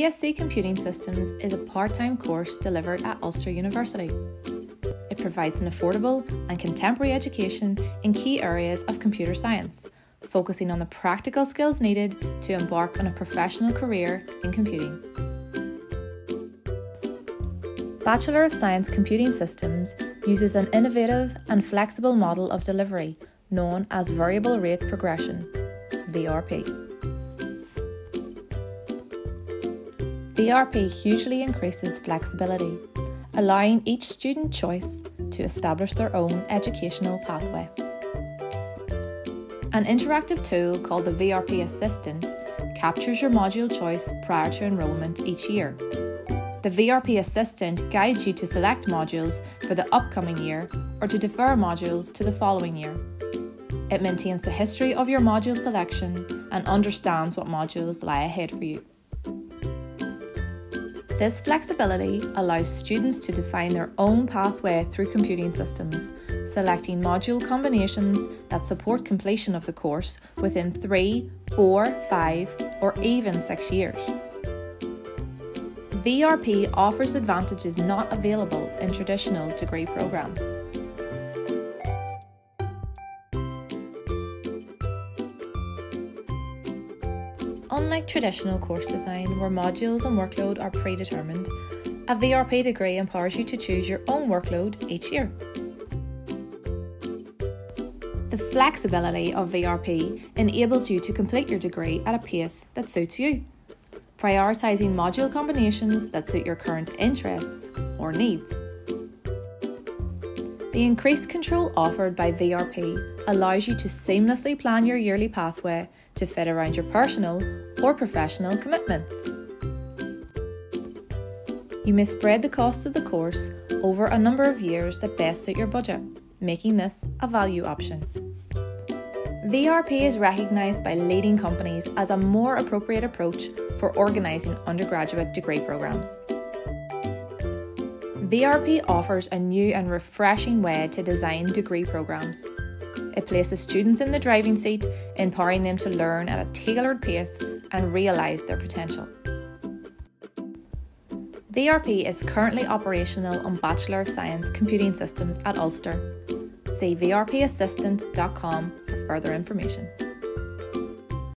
BSc Computing Systems is a part time course delivered at Ulster University. It provides an affordable and contemporary education in key areas of computer science, focusing on the practical skills needed to embark on a professional career in computing. Bachelor of Science Computing Systems uses an innovative and flexible model of delivery known as Variable Rate Progression, VRP. VRP hugely increases flexibility, allowing each student choice to establish their own educational pathway. An interactive tool called the VRP Assistant captures your module choice prior to enrolment each year. The VRP Assistant guides you to select modules for the upcoming year or to defer modules to the following year. It maintains the history of your module selection and understands what modules lie ahead for you. This flexibility allows students to define their own pathway through computing systems, selecting module combinations that support completion of the course within three, four, five, or even six years. VRP offers advantages not available in traditional degree programs. Unlike traditional course design, where modules and workload are predetermined, a VRP degree empowers you to choose your own workload each year. The flexibility of VRP enables you to complete your degree at a pace that suits you, prioritising module combinations that suit your current interests or needs. The increased control offered by VRP allows you to seamlessly plan your yearly pathway to fit around your personal or professional commitments. You may spread the cost of the course over a number of years that best suit your budget, making this a value option. VRP is recognised by leading companies as a more appropriate approach for organising undergraduate degree programmes. VRP offers a new and refreshing way to design degree programmes. It places students in the driving seat, empowering them to learn at a tailored pace and realise their potential. VRP is currently operational on Bachelor of Science Computing Systems at Ulster. See vrpassistant.com for further information.